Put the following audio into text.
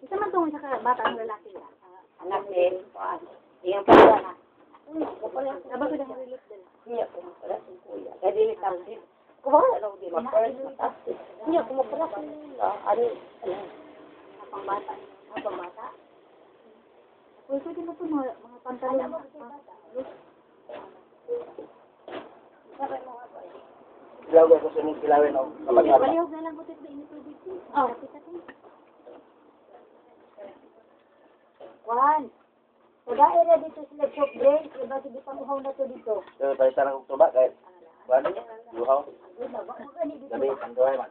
Isa man tungo sa kabata ang lalaki niya. Anak din. Iyang po na. Aba na. Niya po mapala si kuya. Kaya din itapit. Kumakas alaw din. Mapalas matapit. Niya po kuya. Ano? Pwede na po mga pantalon. Ano? Ilaw ko sa inyong silawin, no? Kapag nga. Palihog na lang butit na init ulit. Oh. One. Wala era dito sila chok break. Iba sige pang uhaw na to dito. So, tayo sa nang tuba, kahit. Wala niya? Uhaw? Gabi, ang duhay man.